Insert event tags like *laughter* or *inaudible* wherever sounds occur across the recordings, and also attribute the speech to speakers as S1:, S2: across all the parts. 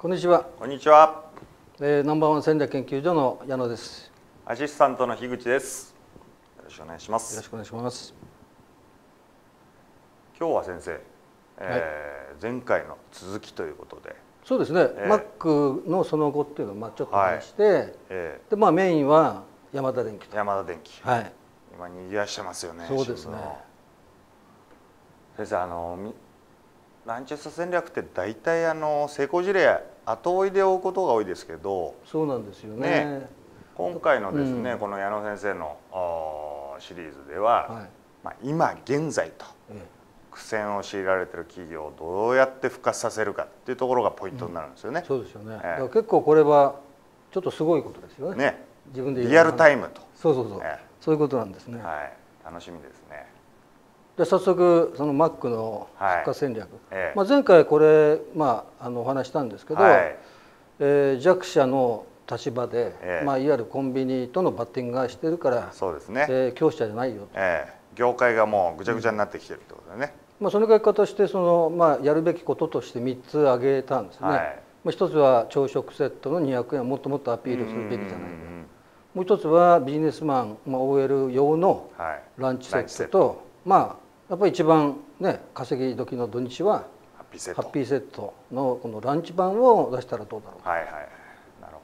S1: こんにちは、
S2: こんにちは。
S1: えー、ナンバーワン戦略研究所の矢野です。
S2: アシスタントの樋口です。よろしくお願いします。
S1: よろしくお願いします。
S2: 今日は先生、えー前回の続きということで、
S1: そうですね、
S2: ええ
S1: マックのその後っていうのをまあちょっと話して、
S2: え
S1: でまあメインは山田電機
S2: ー
S1: と。
S2: 山田電機、
S1: はい。
S2: 今にぎわしてますよね。
S1: そうですね
S2: 先生あのみランチェスト戦略って大体あの成功事例後追いで追うことが多いですけど、
S1: そうなんですよね。
S2: ね今回のですね、
S1: うん
S2: この矢野先生のシリーズでは、
S1: はい。
S2: まあ今現在と。
S1: え
S2: 苦戦を強いられてる企業をどうやって復活させるかっていうところがポイントになるんですよね
S1: え。そうですよね。だ
S2: ええ
S1: から結構これはちょっとすごいことですよね。
S2: ね、
S1: 自分で
S2: リアルタ
S1: イ
S2: イムと、
S1: そうそうそう、
S2: え
S1: そういうことなんですね。
S2: はい、楽しみですね。
S1: で早速そのマックの復活戦略。
S2: ええ
S1: まあ前回これまああのお話したんですけど。
S2: はい、
S1: えー弱者の立場で、
S2: ええ
S1: まあ、いわゆるコンビニとのバッティングがしてるから、
S2: そうですね。
S1: えー強者じゃないよと、
S2: ええ業界がもうぐちゃぐちゃになってきてるってことだね。
S1: まあ、その書き方としてその、まあ、やるべきこととして3つ挙げたんですね、
S2: はい
S1: まあ、1つは朝食セットの200円をもっともっとアピールするべきじゃないか
S2: うんうんうん
S1: もう1つはビジネスマン、まあ、OL 用の
S2: はい。
S1: ランチセ
S2: ッ
S1: ットとまあやっぱり一番ね稼ぎ時の土日は
S2: ハッピーセット。
S1: ハッピーセットのこのランチ版を出したらどうだろう。
S2: はいはいはい。なる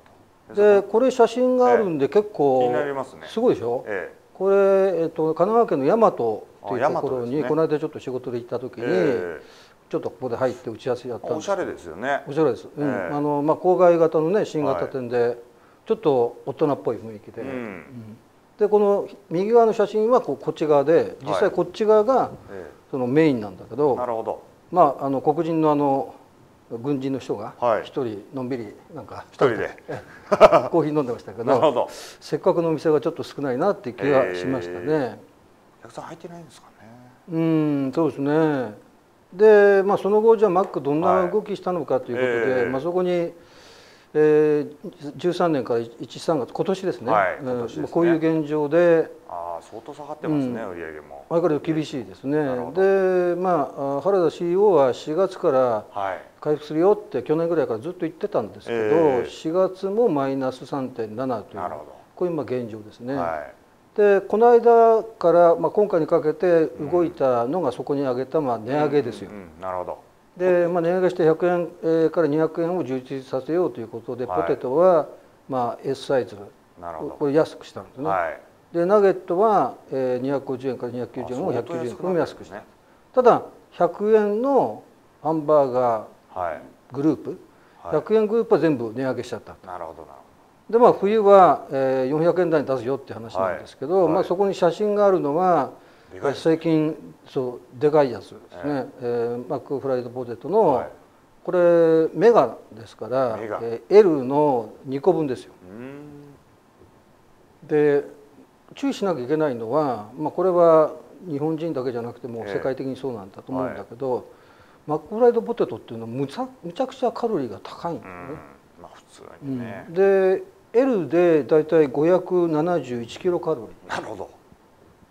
S2: ほど。
S1: でこれ写真があるんで結構
S2: すね。
S1: すごいでしょ、
S2: え
S1: これ、えっと、神奈川県の大和という
S2: あ
S1: ところに、この間ちょっと仕事で行った時に、
S2: ええ。
S1: ちょっとここで入って打ち合わせやったんです
S2: おしゃれですよね。
S1: おしゃれです、うん。
S2: ええ。
S1: あのまあ、郊外型のね新型店で、ちょっと大人っぽい雰囲気で、
S2: うん。
S1: うんでこの右側の写真はこうこっち側で実際こっち側が
S2: え
S1: そのメインなんだけど、
S2: えなるほど。
S1: まあ、あの黒人のあの軍人の人が
S2: はい
S1: 一人のんびりなんか
S2: 一人で。*laughs*
S1: コーヒー飲んでましたけど
S2: なるほど。
S1: せっかくのお店がちょっと少ないなっていう気がしましたね。
S2: お客さん入ってないんですかね。
S1: うんそうですねで、まあ、その後じゃあマックどんな動きしたのかということで、
S2: ええ
S1: まあ、そこに、えー、13年から13月今年ですね,、
S2: はいすね
S1: こういう現状で
S2: ああ相当下がってますね、
S1: うん
S2: 売り上げも。
S1: 相変わらず厳しいですねで、まあ、あ原田 CEO は4月から
S2: はい。
S1: 回復するよって去年ぐらいからずっと言ってたんですけど、
S2: ええ
S1: 4月もマイナス3.7という
S2: なるほ
S1: こういう今現状ですね。
S2: ど。はい。
S1: でこの間から、まあ、今回にかけて動いたのがそこに上げた、まあ、値上げですよ。
S2: うんうんなるほど。
S1: で、まあ、値上げして100円えーから200円を充実させようということで、
S2: はい
S1: ポテトは、まあ、S サイズ。これ安くしたんですね。
S2: はい。
S1: でナゲットは、えー、250円から290円を
S2: あ相当
S1: 190円これも安くした。ただ100円のハンバーガ
S2: はい。
S1: ーグループ、
S2: はい
S1: 100円グループは全部値上げしちゃった。
S2: なるほどなる
S1: でまあ冬は、えー、400円台に出すよって話なんですけど、まあ、そこに写真があるのは最近そうでかいやつですね、えーマックフライドポテトの、
S2: はい
S1: これメガですからえー L の2個分ですよ。で注意しなきゃいけないのは、まあ、これは日本人だけじゃなくても
S2: ええ
S1: 世界的にそうなんだと思うんだけど、マックフライドポテトっていうのはむちゃむちゃくちゃカロリーが高いんですね。
S2: うん。まあ普通にね。
S1: で L でだいたい571キロカロリー、
S2: なるほど。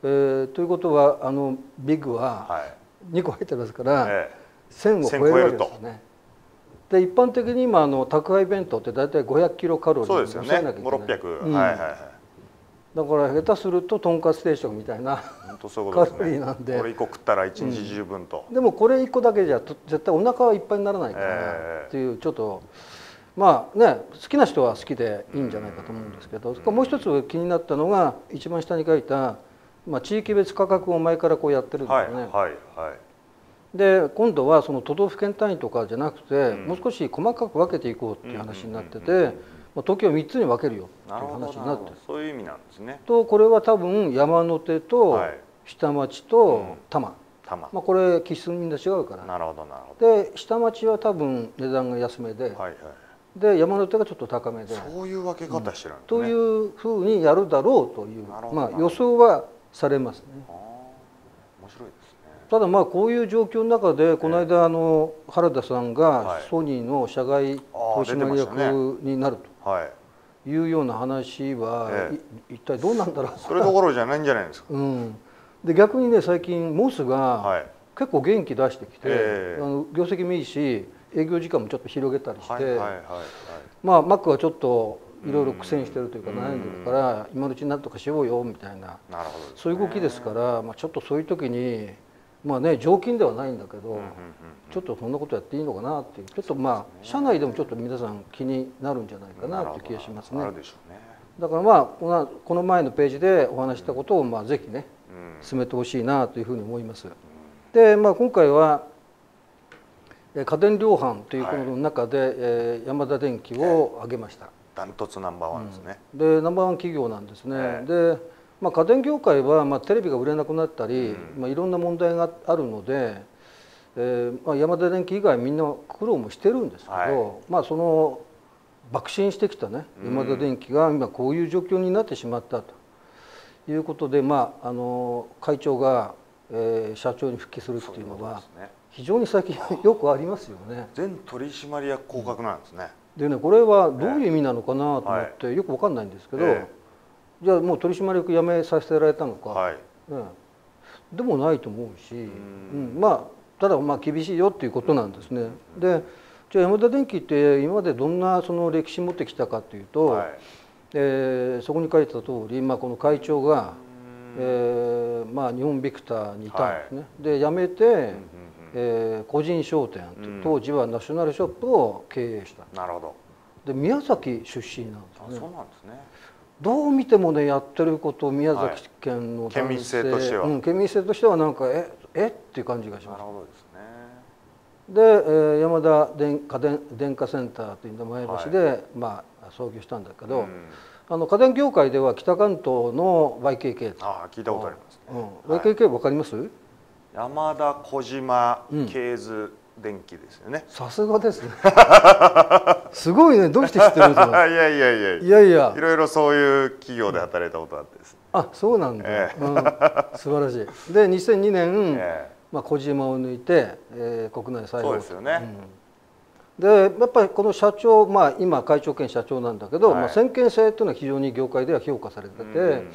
S1: えーということはあのビッグは
S2: はい。
S1: 2個入ってますから、
S2: え
S1: 1000を超えるわけですよね。で一般的に今あの宅配弁当ってだいたい500キロカロリー
S2: えそうですよね。
S1: 抑えなきゃいけない
S2: 五六百。
S1: うん
S2: はいはいはい。
S1: だから下手するととんかつ定食みたいな
S2: そういうことですね。
S1: カロリーなんで
S2: これ一個食ったら一日十分と。
S1: でもこれ1個だけじゃと絶対お腹はいっぱいにならないから
S2: ええ
S1: っていうちょっとまあね好きな人は好きでいいんじゃないかと思うんですけどもう一つ気になったのが一番下に書いた、まあ、地域別価格を前からこうやってるんです
S2: はい
S1: よね。
S2: はいはい。
S1: で今度はその都道府県単位とかじゃなくて、
S2: うん
S1: もう少し細かく分けていこうっていう話になってて、
S2: うんうんうんうん
S1: まあ、東京は3つに分けるよっていう話になって。
S2: そういう意味なんですね。
S1: とこれは多分山手と
S2: はい
S1: 下町
S2: うん
S1: と多摩、
S2: 玉。
S1: まあ、これ気質みんな違うから
S2: なるほどなるほ
S1: で下町は多分値段が安めで、
S2: ど。はいはい。
S1: で山手がちょっと高めで
S2: そういう分け方してるんですね。
S1: というふうにやるだろうというまあ、予想はされますね。
S2: 面白いですね。
S1: ただまあこういう状況の中でこの間あの原田さん
S2: はい
S1: がソニーの社外取締役になる
S2: はい。
S1: というような話は一体どうなんだろう
S2: それどころじゃないんじゃないですか。
S1: うん、で逆にね最近モスが
S2: はい。
S1: 結構元気出してきて、
S2: ええ
S1: あの業績もいいし営業時間もちょっと広げたりして、まあマックはちょっといろいろ苦戦してるというか悩んでるから今のうちになんとかしようよみたいな。そういう動きですから、まあ、ちょっとそういう時にまあね常勤ではないんだけど、ちょっとそんなことやっていいのかなっていう。ちょっとまあ社内でもちょっと皆さん気になるんじゃないかなっていう気がしますね。だからまあこの前のページでお話ししたことをまあぜひね
S2: うん。
S1: 進めてほしいなというふうに思います。で、まあ、今回はえー家電量販というこの中で、えーヤマダ電機を挙げました。
S2: ダントツナンバーワンですね、
S1: でナンバーワン企業なんですね。
S2: え
S1: で、まあ、家電業界は、まあ、テレビが売れなくなったり、
S2: うん。
S1: まあ、いろんな問題があるので、えーまあ、ヤマダ電機以外みんな苦労もしてるんですけど、
S2: はい。
S1: まあその爆心してきたね
S2: うん。
S1: ヤマダ電機が今こういう状況になってしまったと。いうことで、まあ、あの会長が、えー社長に復帰するっていうのは非常に最近よくありますよね。
S2: 全取締役降格なんですね、
S1: でねこれはどういう意味なのかなと思って、よくわかんないんですけど、
S2: え
S1: じゃあもう取締役辞めさせられたのか、
S2: はい。
S1: ねでもないと思うし、
S2: ん。
S1: うん。まあただまあ厳しいよっていうことなんですね。でじゃあ山田電機って今までどんなその歴史持ってきたかというと、
S2: はい。
S1: えーそこに書いてた通り、まあ、この会長が、
S2: うん
S1: えーまあ、日本ビクターにいたんですね。で辞めて、えー個人商店と
S2: うん。
S1: 当時はナショナルショップを経営した。
S2: なるほど。
S1: で宮崎出身なん
S2: あ
S1: ですね。
S2: そうなんですね。
S1: どう見てもねやってること宮崎県の男性、
S2: 県民性としては
S1: うん、県民性としてはなんかええっていう感じがし
S2: なる
S1: ます
S2: ほどですね。
S1: で、えー山田電家電電化センターというのを前橋で、まあ、創業したんだけど、
S2: うん
S1: あの家電業界では北関東の YKK
S2: ああ聞いたことありますね、
S1: うん、
S2: はい。
S1: YKK わかります？
S2: 山田小島
S1: うん
S2: ケーズ電機ですよね、
S1: さすがですね。*laughs* すごいね。どうして知ってるんです *laughs*
S2: い
S1: か
S2: やいやいや。
S1: いやいや。
S2: いろいろそういう企業で働いたことあってですね、
S1: あそうなんだ、
S2: え
S1: うん、素晴らしい。で2002年、
S2: え
S1: まあ、小島を抜いて、えー国内最
S2: そう
S1: 大
S2: ですよね、
S1: でやっぱりこの社長、まあ、今会長兼社長なんだけど、
S2: はい。
S1: まあ、先見性というのは非常に業界では評価されてて、
S2: うんうん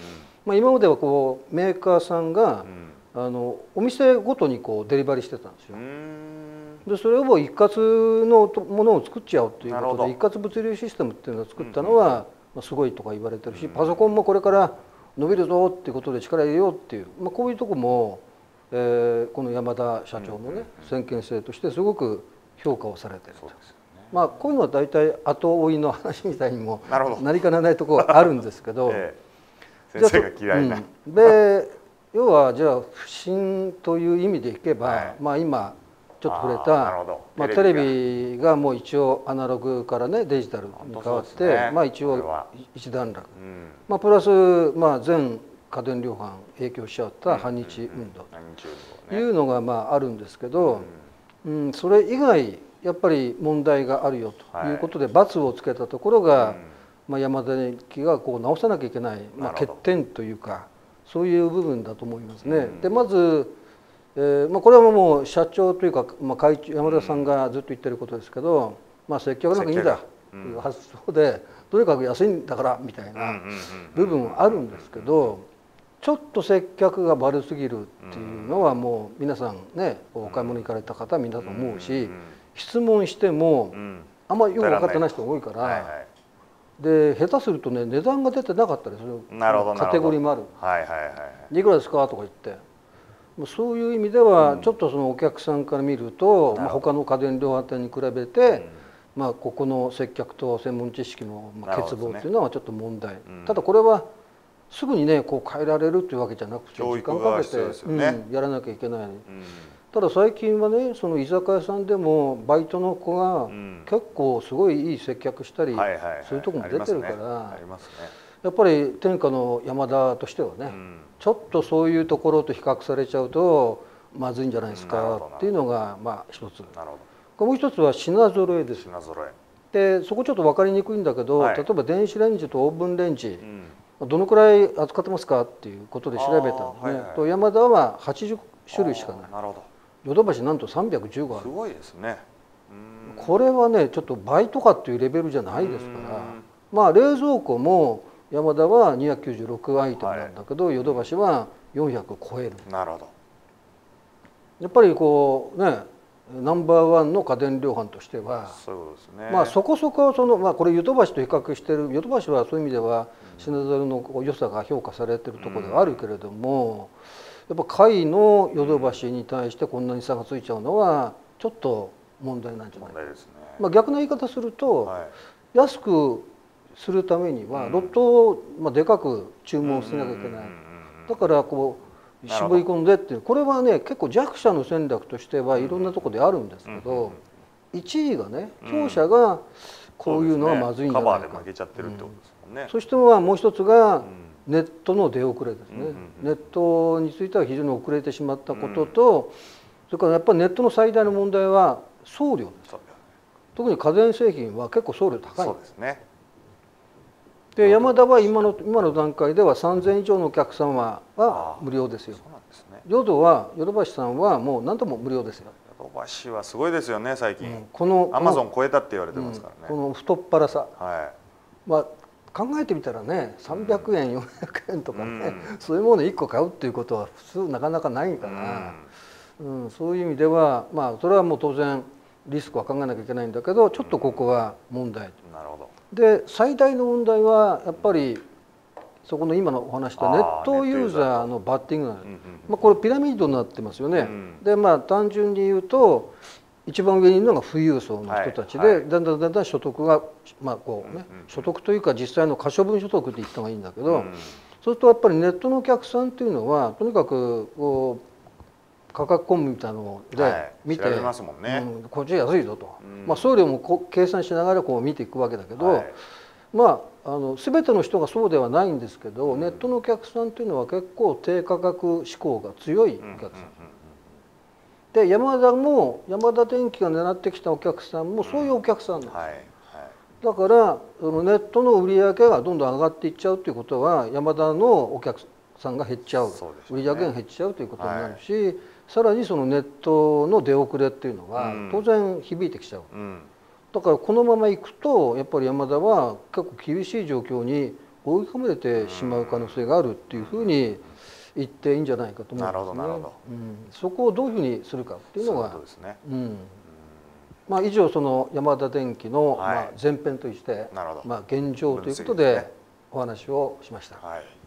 S1: まあ、今まではこうメーカーさんが
S2: う、ん。
S1: あのお店ごとにこうデリバリーしてたんですよ。
S2: う。ん。
S1: でそれを一括のとものを作っちゃおうということで一括物流システムっていうのを作ったのは、まあ、すごいとか言われてるし、パソコンもこれから伸びるぞっていうことで力入れようっていう、まあ、こういうとこも、えーこの山田社長のね、先見性としてすごく評価をされてると。まあ、こういうのは大体後追いの話みたいにも
S2: な
S1: りかねないところはあるんですけど、*laughs*
S2: ええ。先生が嫌いな、
S1: うん。で要はじゃあ不審という意味でいけば、
S2: はい。
S1: まあ今ちょっと触れたまあ、テ
S2: テレ
S1: レ
S2: ビ
S1: ビがもう一応アナログからねデジタルに変わって、まあ一応一段落、
S2: うん。
S1: まあ、プラス、まあ、全家電量販影響しちゃった反日運動。というのがまああるんですけど、うん、それ以外やっぱり問題があるよとい。うことで罰をつけたところが、まあ、山田電機がこう直さなきゃいけない、まあ、欠点というかそういう部分だと思いますね。
S2: うん。
S1: でまず、えーまあ、これはもう社長というか、まあ、会長山田さんがずっと言ってることですけど、まあ、接客なんかいいんだという発想で、とにかく安いんだからみたいな部分はあるんですけどちょっと接客が悪すぎるっていうのはもう皆さんねお買い物行かれた方はみんなと思うし質問しても
S2: うん。
S1: あんまりよく分かってない人が多いから。で下手するとね値段が出てなかったりするカテゴリーもある。
S2: はい
S1: くらですかとか言って。そういう意味ではちょっとそのお客さんから見ると、まあ、他の家電量販店に比べて、まあ、ここの接客と専門知識のまあ欠乏っていうのはちょっと問題、
S2: うん。
S1: ただこれはすぐにねこう変えられるというわけじゃなくて
S2: 教
S1: 時間かけて、
S2: ね。
S1: うんやらなきゃいけない。
S2: うん。
S1: ただ最近はねその居酒屋さんでもバイトの子が
S2: うん。
S1: 結構すごいいい接客したり、そういうとこも出てるからやっぱり天下の山田としてはね、
S2: うん。
S1: ちょっとそういうところと比較されちゃうとまずいんじゃないですかっていうのがまあ一つ。
S2: なるほ
S1: もう一つは品揃えです。
S2: ど品揃え。
S1: でそこちょっと分かりにくいんだけど、
S2: はい。
S1: 例えば電子レンジとオーブンレンジ。
S2: う、ん
S1: どのくらい扱ってますかっていうことで調べたんですね、
S2: あーはいはい
S1: と山田は80種類しかない。
S2: なるほ
S1: ヨドバシなんと315ある。
S2: どすごいですね。うん。
S1: これはねちょっと倍とかっていうレベルじゃないですから。
S2: うん。
S1: まあ冷蔵庫も山田は296アイテムなんだけど、ヨドバシは400超える。
S2: なるほど。
S1: やっぱりこうねナンバーワンの家電量販としては
S2: そうですね。
S1: まあそこそこその、まあ、これヨドバシと比較してるヨドバシはそういう意味では品揃えの良さが評価されてるところではあるけれども、やっぱ下位のヨドバシに対してこんなに差がついちゃうのはちょっと問題なんじゃないか、
S2: ね、
S1: まあ、逆の言い方すると、
S2: はい
S1: 安くするためには
S2: うん。
S1: ロットを、まあ、でかく注文しなきゃいけない、だからこう絞り込んでっていう。これはね結構弱者の戦略としてはいろんなところであるんですけど、1位がね強者がこういうのはまずいんじゃないか。
S2: カバーで負けちゃってるってことですもんね、
S1: そしてはもう一つが
S2: うん。
S1: ネットの出遅れですね、
S2: うんうんうん。
S1: ネットについては非常に遅れてしまったことと、それからやっぱりネットの最大の問題は送料です。特に家電製品は結構送料高い。
S2: そうですね
S1: で山田は今の今の段階では3000以上のお客様は無料ですよ。
S2: そうなんですね。
S1: ヨドはヨドバシさんはもう何とも無料ですよ、
S2: ヨドバシはすごいですよね最
S1: うん
S2: 近、
S1: この
S2: アマゾン超えたって言われて
S1: うん
S2: ますからね、
S1: この太っ腹さ。
S2: は
S1: まあ考えてみたらね300円400円とかね、
S2: うん。
S1: そういうもの1個買うっていうことは普通なかなかない
S2: い、
S1: から、うん。そういう意味ではまあそれはもう当然リスクは考えなきゃいけないんだけどちょっとここは問題
S2: うんなるほど
S1: で最大の問題はやっぱりそこの今のお話したネットユーザーのバッティングなんです。まあ、これピラミッドになってますよね、
S2: うん。
S1: でまあ単純に言うと一番上にいるのが富裕層の人たちで、
S2: はい。はい。
S1: だんだんだんだん所得がまあこうね、
S2: うんうん
S1: 所得というか実際の可処分所得って言った方がいいんだけど、
S2: うん
S1: そうするとやっぱりネットのお客さんっていうのはとにかくこう価格コンビみたいなので
S2: はい。
S1: 見て、
S2: 調べますもんね。
S1: うんこっち安いぞと、
S2: うん。
S1: まあ、送料もこう計算しながらこう見ていくわけだけど、
S2: はい。
S1: まあ、あの全ての人がそうではないんですけど、ネットのお客さんというのは結構低価格志向が強い
S2: うん
S1: お客さん、で山田も山田電機が狙ってきたお客さんもそういうお客さんなんです、
S2: はいはい。
S1: だからそのネットの売り上げがどんどん上がっていっちゃうということは山田のお客さんが減っちゃう。
S2: ね。
S1: 売り上げが減っちゃうということになるし、さらにそのネットの出遅れっていうのは
S2: うん。
S1: 当然響いてきちゃう。
S2: うん。
S1: だからこのままいくとやっぱり山田は結構厳しい状況に追い込まれてしまう可能性があるっていうふうに言っていいんじゃないかと思うんですね。
S2: なるほどなるほど。
S1: うん、そこをどういうふうにするかっていうのが
S2: そうね。
S1: うん。まあ、以上その山田電機の
S2: はい。
S1: まあ前編としてまあ現状ということでお話をしました。
S2: はい